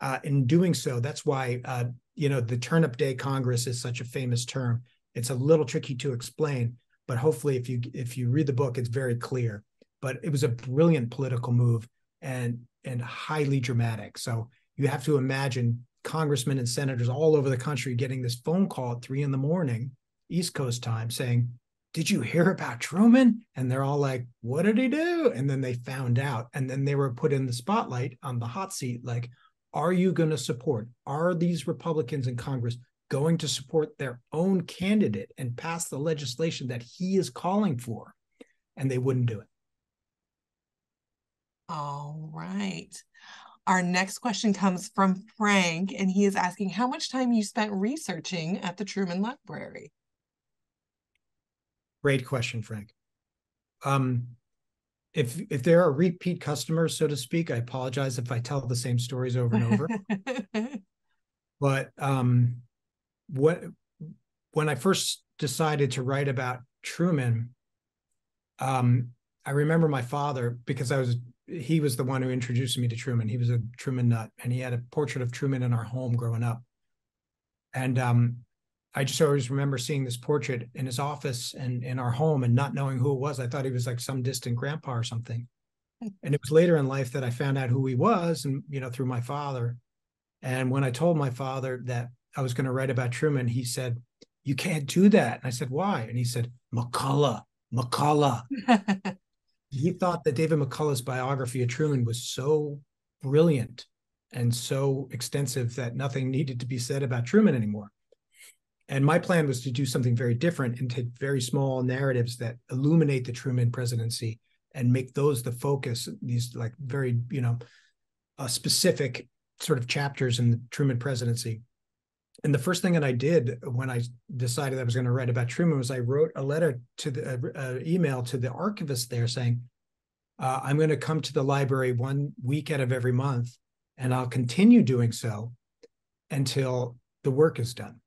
S2: Uh, in doing so, that's why uh, you know the Turnip Day Congress is such a famous term it's a little tricky to explain, but hopefully, if you if you read the book, it's very clear. But it was a brilliant political move and and highly dramatic. So you have to imagine congressmen and senators all over the country getting this phone call at three in the morning, East Coast time, saying, Did you hear about Truman? And they're all like, What did he do? And then they found out. And then they were put in the spotlight on the hot seat like, Are you going to support? Are these Republicans in Congress going to support their own candidate and pass the legislation that he is calling for. And they wouldn't do it.
S1: All right. Our next question comes from Frank, and he is asking how much time you spent researching at the Truman Library.
S2: Great question, Frank. Um, if if there are repeat customers, so to speak, I apologize if I tell the same stories over and over. but um, what when I first decided to write about Truman, um, I remember my father because I was he was the one who introduced me to Truman. He was a Truman nut, and he had a portrait of Truman in our home growing up. And um, I just always remember seeing this portrait in his office and in our home, and not knowing who it was. I thought he was like some distant grandpa or something. And it was later in life that I found out who he was, and you know, through my father. And when I told my father that I was going to write about Truman, he said, You can't do that. And I said, Why? And he said, McCullough, McCullough. he thought that David McCullough's biography of Truman was so brilliant and so extensive that nothing needed to be said about Truman anymore. And my plan was to do something very different and take very small narratives that illuminate the Truman presidency and make those the focus, these like very, you know, uh, specific sort of chapters in the Truman presidency and the first thing that I did when I decided I was going to write about Truman was I wrote a letter to the uh, email to the archivist there saying, uh, "I'm going to come to the library one week out of every month, and I'll continue doing so until the work is done."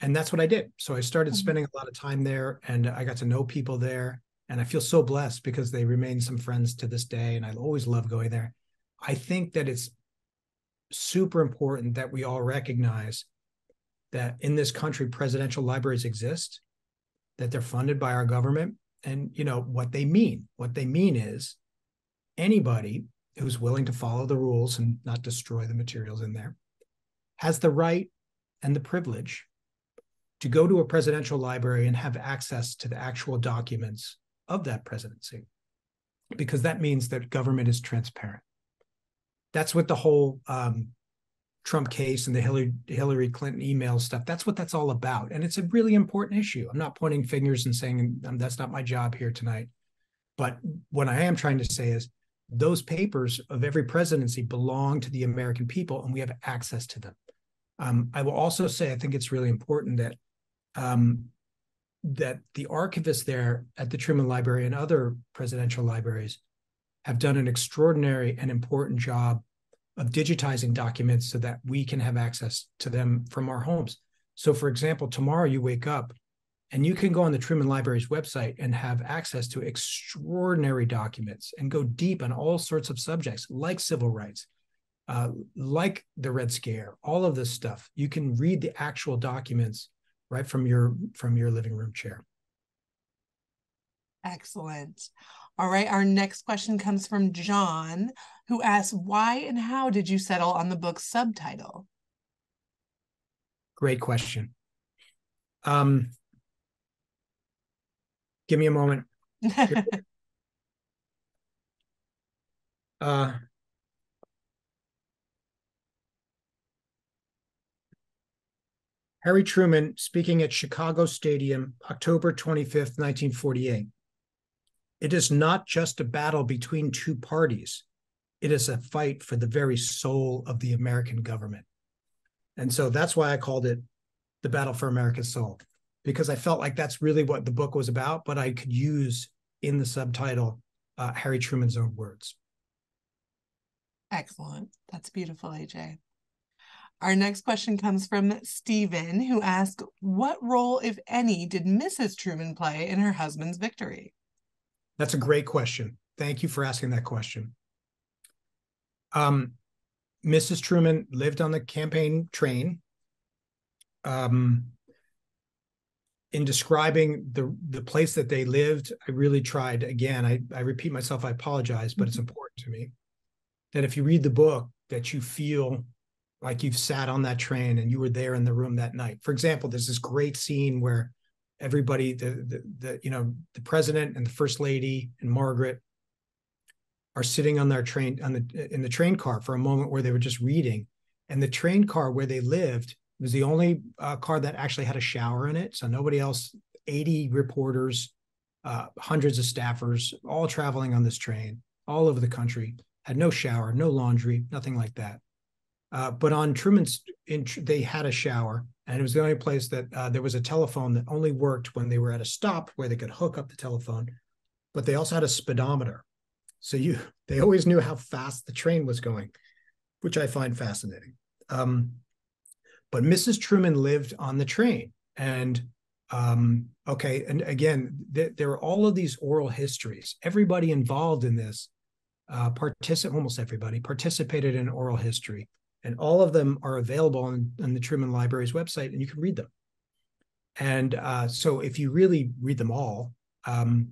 S2: And that's what I did. So I started mm-hmm. spending a lot of time there, and I got to know people there, and I feel so blessed because they remain some friends to this day, and I always love going there. I think that it's super important that we all recognize that in this country presidential libraries exist that they're funded by our government. And you know what they mean what they mean is anybody who's willing to follow the rules and not destroy the materials in there has the right and the privilege to go to a presidential library and have access to the actual documents of that presidency because that means that government is transparent. That's what the whole um, Trump case and the Hillary Hillary Clinton email stuff. That's what that's all about, and it's a really important issue. I'm not pointing fingers and saying that's not my job here tonight, but what I am trying to say is those papers of every presidency belong to the American people, and we have access to them. Um, I will also say I think it's really important that um, that the archivists there at the Truman Library and other presidential libraries have done an extraordinary and important job of digitizing documents so that we can have access to them from our homes. So, for example, tomorrow you wake up and you can go on the Truman Library's website and have access to extraordinary documents and go deep on all sorts of subjects like civil rights, uh, like the Red Scare, all of this stuff. You can read the actual documents right from your from your living room chair.
S1: Excellent. All right, our next question comes from John, who asks, Why and how did you settle on the book's subtitle?
S2: Great question. Um, give me a moment. uh, Harry Truman speaking at Chicago Stadium, October 25th, 1948. It is not just a battle between two parties. It is a fight for the very soul of the American government. And so that's why I called it The Battle for America's Soul, because I felt like that's really what the book was about, but I could use in the subtitle uh, Harry Truman's own words.
S1: Excellent. That's beautiful, AJ. Our next question comes from Stephen, who asks, What role, if any, did Mrs. Truman play in her husband's victory?
S2: That's a great question. Thank you for asking that question. Um, Mrs. Truman lived on the campaign train. Um, in describing the the place that they lived, I really tried. Again, I, I repeat myself. I apologize, but it's mm-hmm. important to me that if you read the book, that you feel like you've sat on that train and you were there in the room that night. For example, there's this great scene where everybody the, the, the you know the president and the first lady and margaret are sitting on their train on the in the train car for a moment where they were just reading. And the train car where they lived was the only uh, car that actually had a shower in it. So nobody else 80 reporters uh, hundreds of staffers all traveling on this train all over the country had no shower no laundry nothing like that. Uh, but on truman's in, they had a shower and it was the only place that uh, there was a telephone that only worked when they were at a stop where they could hook up the telephone. But they also had a speedometer so you they always knew how fast the train was going which i find fascinating um, but mrs truman lived on the train and um, okay and again th- there are all of these oral histories everybody involved in this uh, almost everybody participated in oral history and all of them are available on, on the Truman Library's website, and you can read them. And uh, so, if you really read them all, um,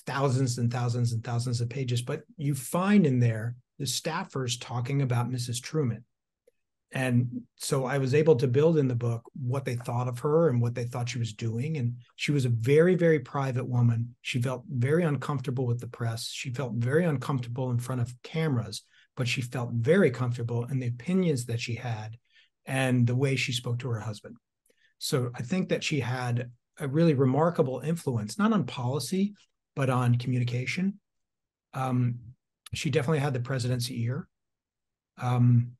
S2: thousands and thousands and thousands of pages, but you find in there the staffers talking about Mrs. Truman. And so I was able to build in the book what they thought of her and what they thought she was doing. And she was a very, very private woman. She felt very uncomfortable with the press. She felt very uncomfortable in front of cameras but she felt very comfortable in the opinions that she had and the way she spoke to her husband. So I think that she had a really remarkable influence, not on policy, but on communication. Um, she definitely had the president's ear. Um,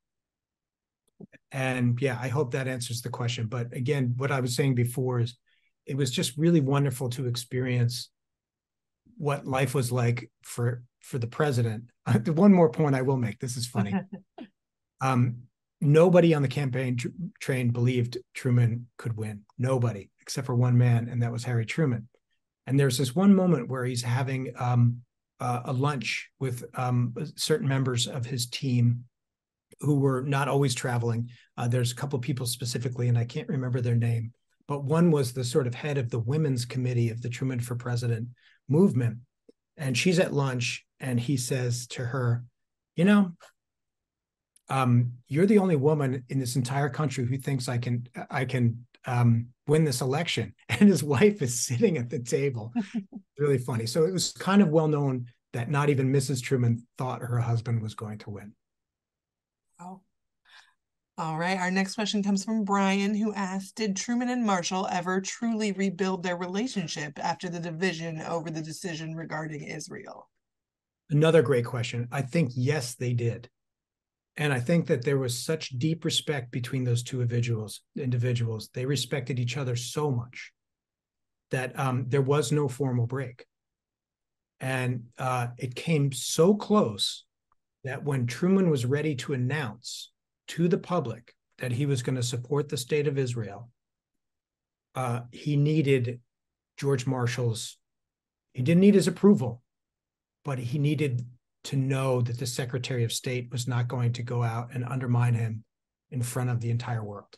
S2: and yeah, I hope that answers the question. But again, what I was saying before is it was just really wonderful to experience what life was like for for the president. one more point I will make. This is funny. um, nobody on the campaign tr- train believed Truman could win. Nobody, except for one man, and that was Harry Truman. And there's this one moment where he's having um, uh, a lunch with um, certain members of his team who were not always traveling. Uh, there's a couple people specifically, and I can't remember their name, but one was the sort of head of the women's committee of the Truman for President movement. And she's at lunch, and he says to her, You know, um, you're the only woman in this entire country who thinks I can I can um, win this election. And his wife is sitting at the table. really funny. So it was kind of well known that not even Mrs. Truman thought her husband was going to win.
S1: Oh, All right. Our next question comes from Brian, who asked Did Truman and Marshall ever truly rebuild their relationship after the division over the decision regarding Israel?
S2: Another great question. I think, yes, they did. And I think that there was such deep respect between those two individuals. Individuals, they respected each other so much that um, there was no formal break, and uh, it came so close that when Truman was ready to announce to the public that he was going to support the state of Israel, uh, he needed George Marshall's. He didn't need his approval, but he needed to know that the Secretary of State was not going to go out and undermine him in front of the entire world.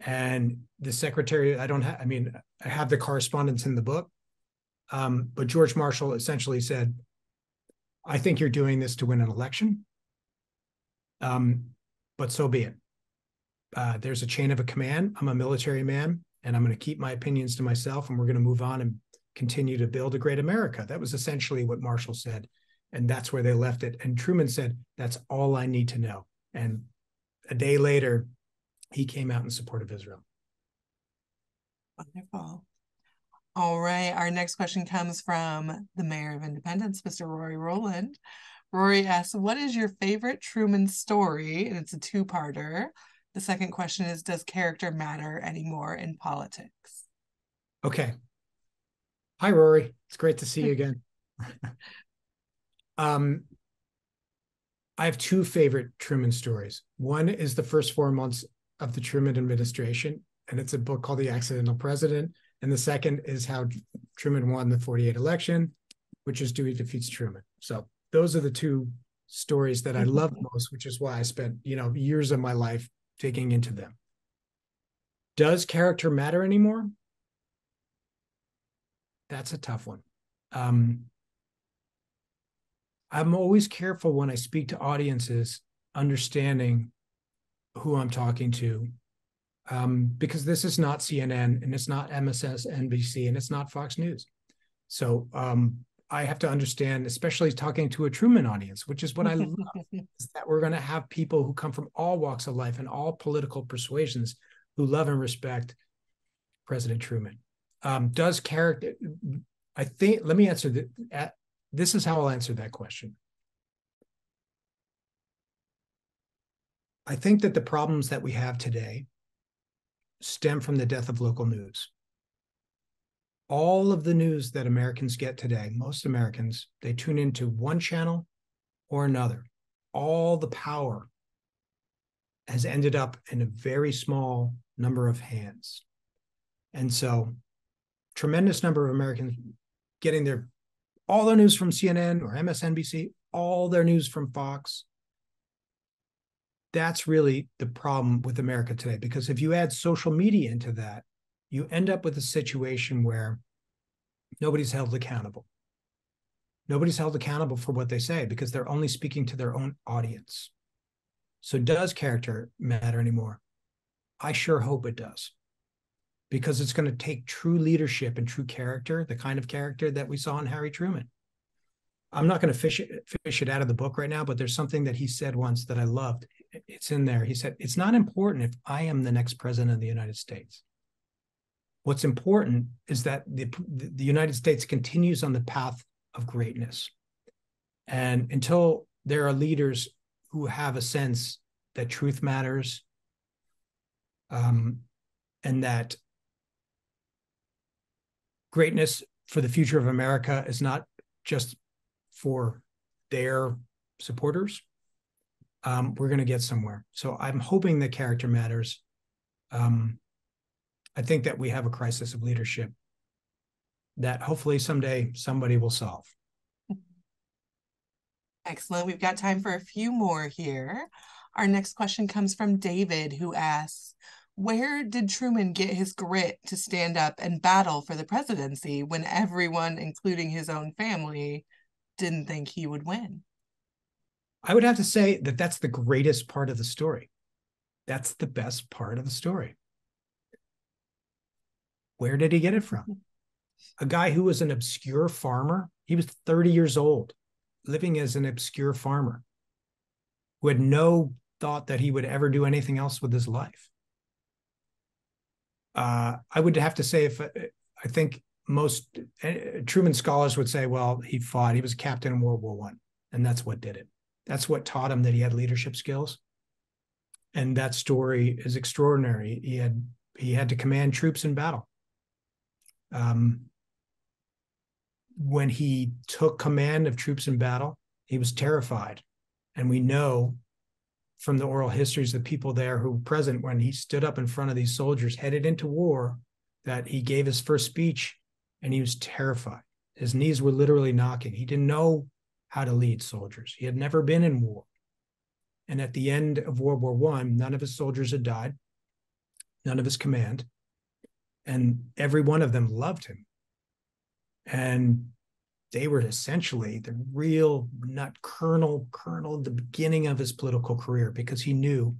S2: And the Secretary, I don't have, I mean, I have the correspondence in the book, um, but George Marshall essentially said, I think you're doing this to win an election, um, but so be it. Uh, there's a chain of a command. I'm a military man, and I'm going to keep my opinions to myself, and we're going to move on and continue to build a great America. That was essentially what Marshall said and that's where they left it. And Truman said, That's all I need to know. And a day later, he came out in support of Israel.
S1: Wonderful. All right. Our next question comes from the mayor of Independence, Mr. Rory Rowland. Rory asks, What is your favorite Truman story? And it's a two parter. The second question is Does character matter anymore in politics?
S2: Okay. Hi, Rory. It's great to see you again. Um, I have two favorite Truman stories. One is the first four months of the Truman administration, and it's a book called The Accidental President. And the second is how Truman won the 48 election, which is Dewey defeats Truman. So those are the two stories that I love most, which is why I spent, you know, years of my life digging into them. Does character matter anymore? That's a tough one. Um, I'm always careful when I speak to audiences, understanding who I'm talking to, um, because this is not CNN and it's not MSNBC and it's not Fox News. So um, I have to understand, especially talking to a Truman audience, which is what I love, is that we're going to have people who come from all walks of life and all political persuasions who love and respect President Truman. Um, does character? I think. Let me answer that this is how I'll answer that question. I think that the problems that we have today stem from the death of local news. All of the news that Americans get today, most Americans, they tune into one channel or another. All the power has ended up in a very small number of hands. And so, tremendous number of Americans getting their all their news from CNN or MSNBC, all their news from Fox. That's really the problem with America today. Because if you add social media into that, you end up with a situation where nobody's held accountable. Nobody's held accountable for what they say because they're only speaking to their own audience. So, does character matter anymore? I sure hope it does because it's going to take true leadership and true character, the kind of character that we saw in Harry Truman. I'm not going to fish it fish it out of the book right now, but there's something that he said once that I loved. It's in there. He said, "It's not important if I am the next president of the United States. What's important is that the the United States continues on the path of greatness, and until there are leaders who have a sense that truth matters, um, and that greatness for the future of America is not just for their supporters. Um, we're going to get somewhere. So I'm hoping that character matters. Um, I think that we have a crisis of leadership that hopefully someday somebody will solve.
S1: Excellent. We've got time for a few more here. Our next question comes from David, who asks where did Truman get his grit to stand up and battle for the presidency when everyone, including his own family, didn't think he would win?
S2: I would have to say that that's the greatest part of the story. That's the best part of the story. Where did he get it from? A guy who was an obscure farmer. He was 30 years old, living as an obscure farmer who had no thought that he would ever do anything else with his life. Uh, I would have to say, if uh, I think most uh, Truman scholars would say, well, he fought, he was a captain in World War One, and that's what did it. That's what taught him that he had leadership skills. And that story is extraordinary. He had he had to command troops in battle. Um, when he took command of troops in battle, he was terrified. And we know from the oral histories of people there who were present when he stood up in front of these soldiers headed into war that he gave his first speech and he was terrified. His knees were literally knocking. He didn't know how to lead soldiers. He had never been in war. And at the end of World War One, none of his soldiers had died, none of his command, and every one of them loved him. And they were essentially the real nut kernel, kernel, the beginning of his political career, because he knew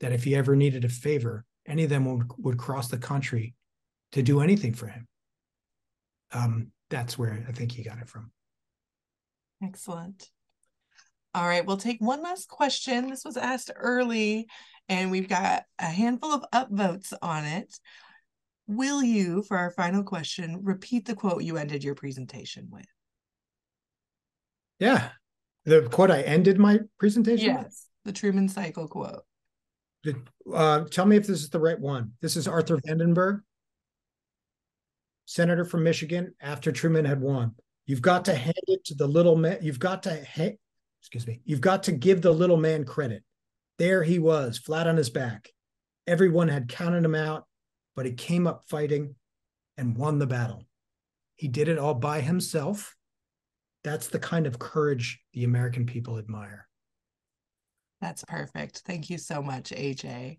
S2: that if he ever needed a favor, any of them would, would cross the country to do anything for him. Um, that's where I think he got it from.
S1: Excellent. All right, we'll take one last question. This was asked early, and we've got a handful of upvotes on it. Will you, for our final question, repeat the quote you ended your presentation with?
S2: Yeah. The quote I ended my presentation
S1: yes, with? the Truman Cycle quote.
S2: uh, tell me if this is the right one. This is Arthur Vandenberg, senator from Michigan, after Truman had won. You've got to hand it to the little man. You've got to, ha- excuse me, you've got to give the little man credit. There he was, flat on his back. Everyone had counted him out but he came up fighting and won the battle. He did it all by himself. That's the kind of courage the American people admire.
S1: That's perfect. Thank you so much, AJ.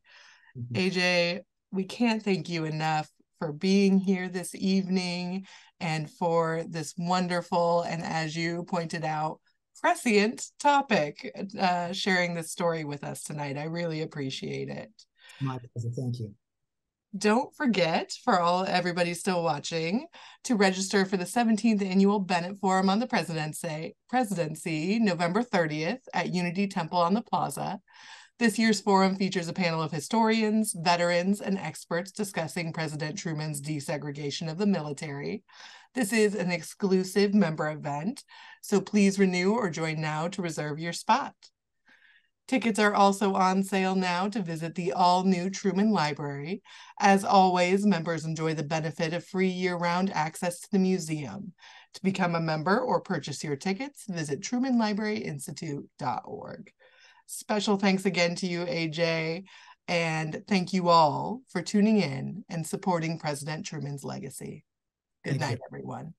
S1: Mm-hmm. AJ, we can't thank you enough for being here this evening and for this wonderful and, as you pointed out, prescient topic, uh, sharing this story with us tonight. I really appreciate it.
S2: My pleasure. Thank you
S1: don't forget for all everybody still watching to register for the 17th annual Bennett Forum on the Presidency, Presidency November 30th at Unity Temple on the Plaza. This year's forum features a panel of historians, veterans, and experts discussing President Truman's desegregation of the military. This is an exclusive member event, so please renew or join now to reserve your spot. Tickets are also on sale now to visit the all new Truman Library. As always, members enjoy the benefit of free year round access to the museum. To become a member or purchase your tickets, visit trumanlibraryinstitute.org. Special thanks again to you, AJ, and thank you all for tuning in and supporting President Truman's legacy. Good thank night, you. everyone.